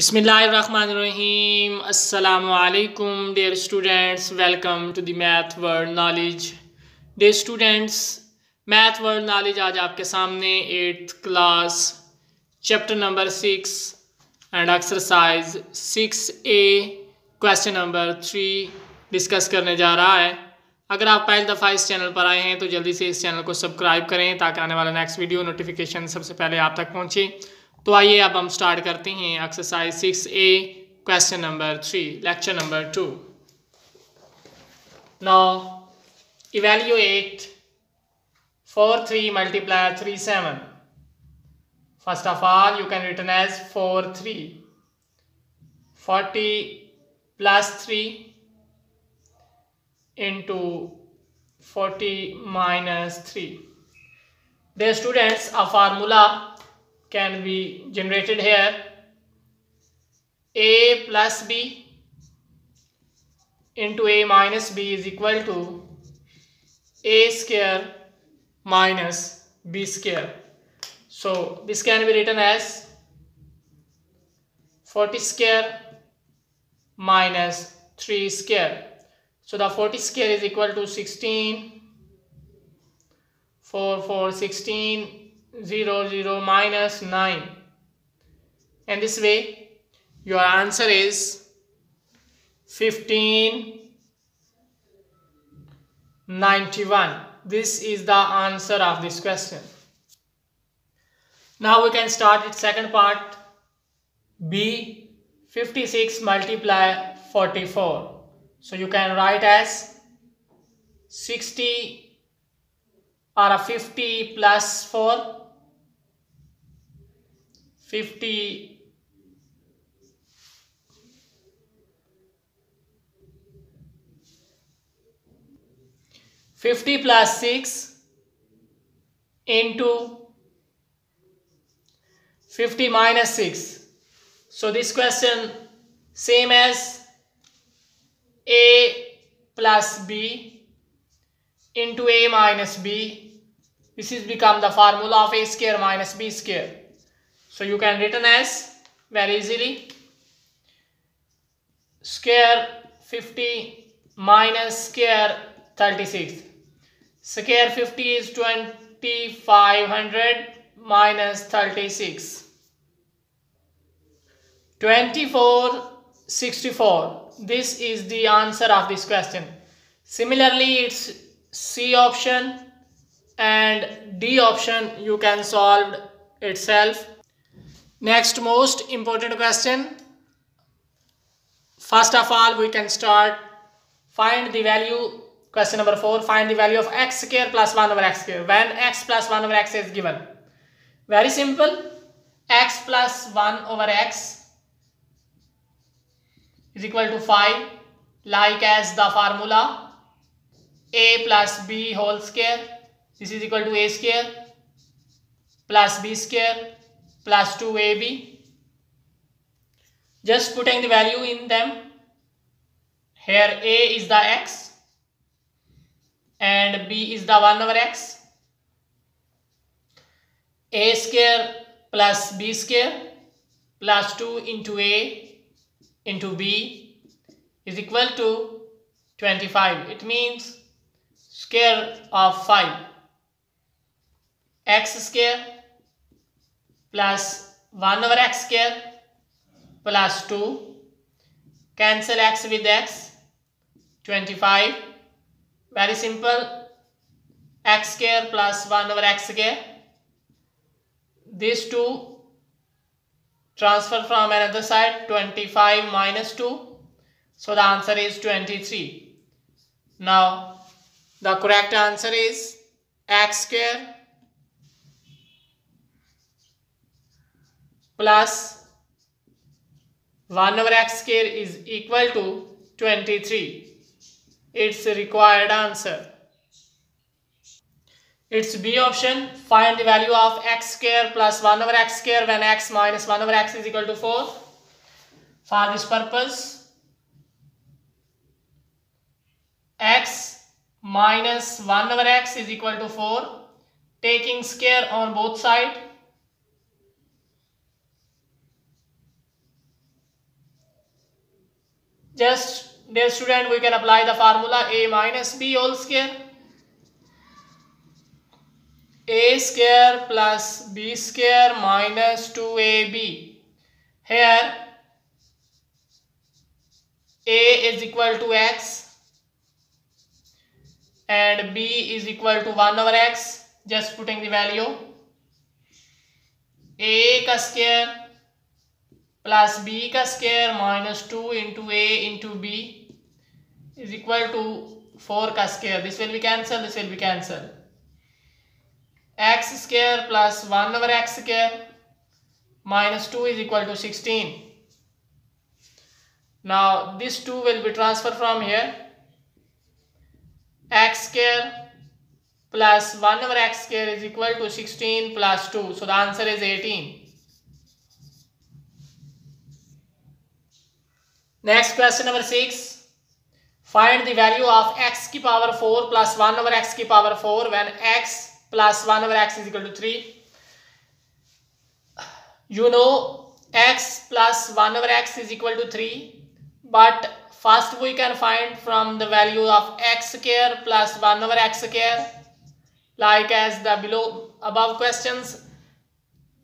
Bismillahirrahmanirrahim. Assalamu alaikum, dear students. Welcome to the Math World Knowledge. Students, Math World Knowledge आज आपके सामने eighth class chapter number six and exercise six A question number three discuss करने जा रहा है अगर आप पहली दफ़ा इस चैनल पर आए हैं तो जल्दी से इस चैनल को सब्सक्राइब करें ताकि आने वाला नेक्स्ट वीडियो नोटिफिकेशन सबसे पहले आप तक पहुँचे तो आइए अब हम स्टार्ट करते हैं exercise six A question number three lecture number two now evaluate four three multiply three seven first of all you can return as four three forty plus three into forty minus three the students a formula can be generated here. a plus b into a minus b is equal to a square minus b square. So this can be written as 40 square minus 3 square. So the 40 square is equal to 16, 4, 4, 16, 0, 0, minus 9. And this way your answer is 15, 91. This is the answer of this question. Now we can start its second part. B 56 multiply 44. So you can write as 60 or a 50 plus 4 50 50 plus 6 into 50 minus 6 so this question same as a plus b into a minus b this is become the formula of a square minus b square. So you can written as very easily. Square 50 minus square 36 square 50 is 2500 minus 36 2464 this is the answer of this question. Similarly it's c option and d option you can solve itself. Next most important question. First of all we can start. Find the value. Question number 4 find the value of x square plus 1 over x square. When x plus 1 over x is given? Very simple. x plus 1 over x is equal to 5 like as the formula. A plus b whole square this is equal to a square plus b square plus 2ab just putting the value in them. Here a is the x and b is the 1 over x. A square plus b square plus 2 into a into b is equal to 25 it means square of 5 x square plus 1 over x square plus 2 cancel x with x 25 very simple. X square plus 1 over x square. These two transfer from another side 25 minus 2 so the answer is 23 now the correct answer is x square plus 1 over x square is equal to 23 it's required answer it's B option. Find the value of x square plus 1 over x square when x minus 1 over x is equal to 4. For this purpose, x minus 1 over x is equal to 4. Taking square on both sides. just dear student we can apply the formula a minus b whole square a square plus b square minus 2ab here a is equal to x and b is equal to 1 over x just putting the value a का square plus B का square minus two into A into B is equal to 4 का square this will be cancelled this will be cancelled x square plus 1 over x square minus 2 is equal to 16 now this 2 will be transferred from here x square plus 1 over x square is equal to 16 plus 2. So the answer is 18. Next question number 6. Find the value of x ki power 4 plus 1 over x ki power 4 when x plus 1 over x is equal to 3. You know x plus 1 over x is equal to 3 but first we can find from the value of x square plus 1 over x square like as the below above questions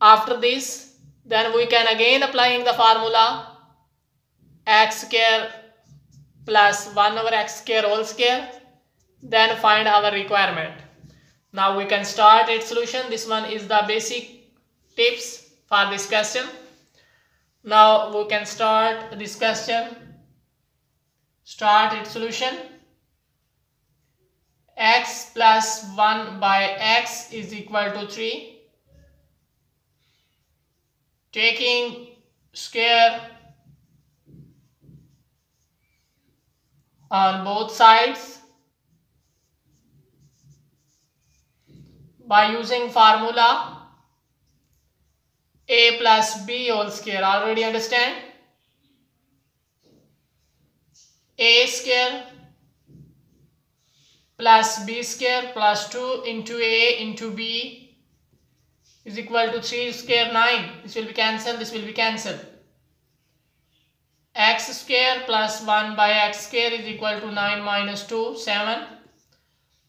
after this then we can again applying the formula x square plus 1 over x square whole square then find our requirement. Now we can start its solution. This one is the basic tips for this question. Now we can start this question. Start its solution. X plus 1 by x is equal to 3 taking square on both sides by using formula a plus b whole square. Already understand? A square plus b square plus 2 into a into b is equal to 3 square 9 this will be cancelled this will be cancelled x square plus 1 by x square is equal to 9 minus 2 7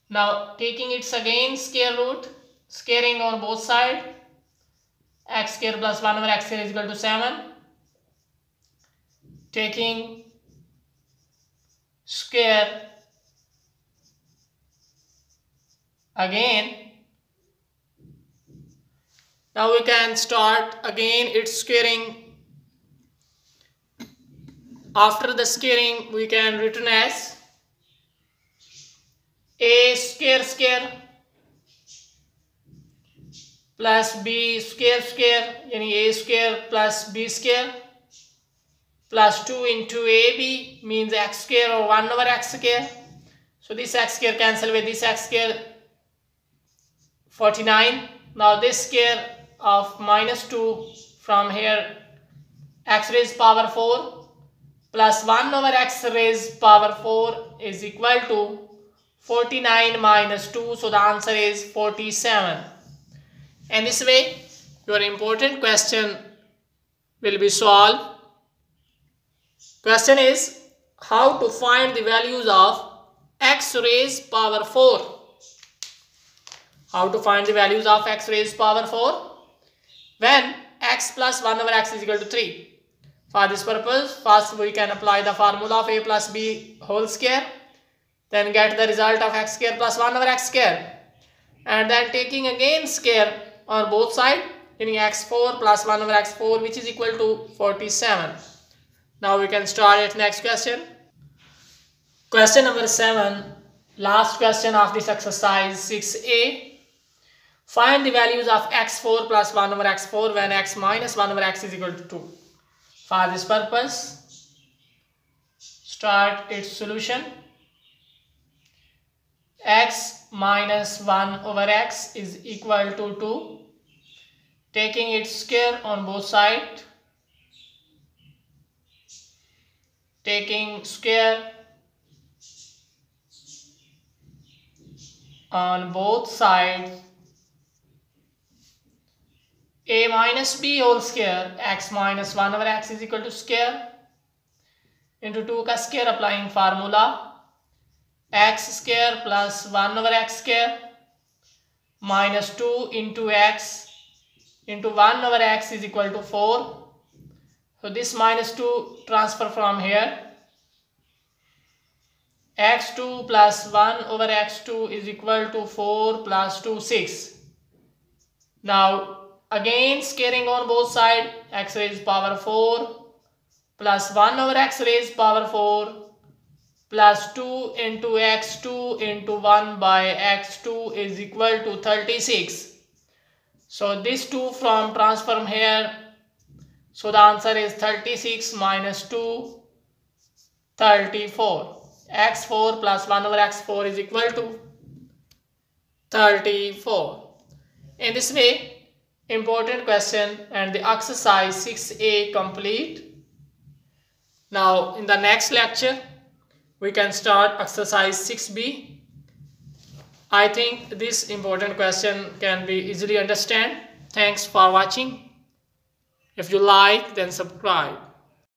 now taking its again square root squaring on both sides x square plus 1 over x square is equal to 7 taking square again. Now we can start again its squaring after the squaring we can written as a square square plus b square square yani a square plus b square plus 2 into ab means x square or 1 over x square. So this x square cancel with this x square 49 now this square of minus 2 from here x raised power 4 plus 1 over x raised power 4 is equal to 49 minus 2 so the answer is 47 and this way your important question will be solved question is how to find the values of x raised power 4 how to find the values of x raised power 4? When x plus 1 over x is equal to 3. For this purpose, first we can apply the formula of a plus b whole square. Then get the result of x square plus 1 over x square. And then taking again square on both sides, meaning x4 plus 1 over x4 which is equal to 47. Now we can start it next question. Question number 7, last question of this exercise 6a. Find the values of x4 plus 1 over x4 when x minus 1 over x is equal to 2. For this purpose, start its solution. x minus 1 over x is equal to 2. Taking its square on both sides. Taking square on both sides a minus b whole square x minus 1 over x is equal to square into 2 का square applying formula. X square plus 1 over x square minus 2 into x into 1 over x is equal to 4 so this minus 2 transfer from here. X2 plus 1 over x2 is equal to 4 plus 2 6 now again scaling on both side x raised power 4 plus 1 over x raised power 4 plus 2 into x2 into 1 by x2 is equal to 36. So this 2 from transform here. So the answer is 36 minus 2, 34. x4 plus 1 over x4 is equal to 34. In this way, important question and the exercise 6a complete. Now in the next lecture we can start exercise 6b. I think this important question can be easily understand. Thanks for watching. If you like then subscribe.